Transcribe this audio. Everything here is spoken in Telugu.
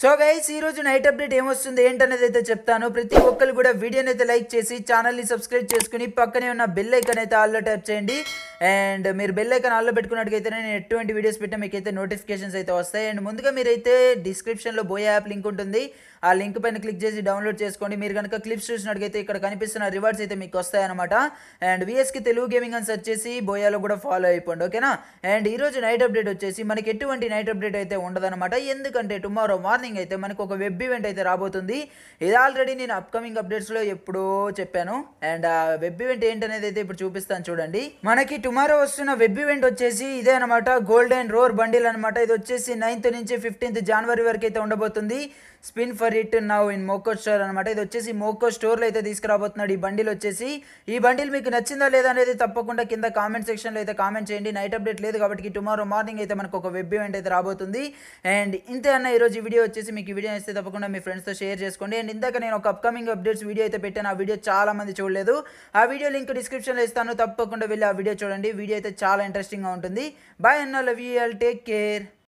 సో గైస్ ఈ రోజు నైట్ అప్డేట్ ఏమొస్తుంది ఏంటనేది అయితే చెప్తాను. ప్రతి ఒక్కరు కూడా వీడియోని అయితే లైక్ చేసి ఛానల్ని సబ్స్క్రైబ్ చేసుకుని పక్కనే ఉన్న బెల్ ఐకన్ అయితే ఆల్లో ట్యాప్ చేయండి. అండ్ మీరు బెల్ ఐకాన్ ఆల్లో పెట్టుకున్నట్టుగైతే నేను ఎటువంటి వీడియోస్ పెట్టా మీకైతే నోటిఫికేషన్స్ అయితే వస్తాయి. అండ్ ముందుగా మీరైతే డిస్క్రిప్షన్లో బోయా యాప్ లింక్ ఉంటుంది. ఆ లింక్ పైన క్లిక్ చేసి డౌన్లోడ్ చేసుకోండి. మీరు కనుక క్లిప్స్ చూసినట్టుగైతే ఇక్కడ కనిపిస్తున్న రివార్డ్స్ అయితే మీకు వస్తాయన్నమాట. అండ్ విఎస్కి తెలుగు గేమింగ్ అని సెర్చ్ చేసి బోయాలో కూడా ఫాలో అయిపోండి ఓకేనా అండ్ ఈరోజు నైట్ అప్డేట్ వచ్చేసి మనకి ఎటువంటి నైట్ అప్డేట్ అయితే ఉండదన్నమాట. ఎందుకంటే టుమారో మార్నింగ్ అయితే మనకు ఒక వెబ్ ఈవెంట్ అయితే రాబోతుంది. ఇది ఆల్రెడీ నేను అప్కమింగ్ అప్డేట్స్లో ఎప్పుడో చెప్పాను. అండ్ ఆ వెబ్ ఈవెంట్ ఏంటనేది అయితే ఇప్పుడు చూపిస్తాను చూడండి. మనకి టుమారో వస్తున్న వెబ్ ఈవెంట్ వచ్చేసి ఇదే అనమాట గోల్డెన్ రోర్ బండిల్ అనమాట ఇది వచ్చేసి నైన్త్ నుంచి ఫిఫ్టీన్త్ జనవరి వరకు అయితే ఉండబోతుంది. Spin for it now in Moco store అనమాట ఇది వచ్చేసి మోకో స్టోర్లో అయితే తీసుకురాబోతున్నాడు ఈ బండిల్ వచ్చేసి. ఈ బండిల్ మీకు నచ్చిందా లేదా అనేది తప్పకుండా కింద కామెంట్ సెక్షన్లో అయితే కామెంట్ చేయండి. నైట్ అప్డేట్ లేదు కాబట్టి టుమారో మార్నింగ్ అయితే మనకు ఒక వెబ్ ఈవెంట్ అయితే రాబోతుంది. అండ్ ఇంతే అన్న ఈరోజు ఈ వీడియో వచ్చేసి మీకు ఈ వీడియో ఇస్తే తప్పకుండా మీ ఫ్రెండ్స్తో షేర్ చేసుకోండి. అండ్ ఇందాక నేను ఒక అప్కమింగ్ అప్డేట్స్ వీడియో అయితే పెట్టాను. ఆ వీడియో చాలా మంది చూడలేదు. ఆ వీడియో లింక్ డిస్క్రిప్షన్లో ఇస్తాను. తప్పకుండా వెళ్ళి ఆ వీడియో చూడండి. వీడియో అయితే చాలా ఇంట్రెస్టింగ్గా ఉంటుంది. బాయ్ అన్న love you all take care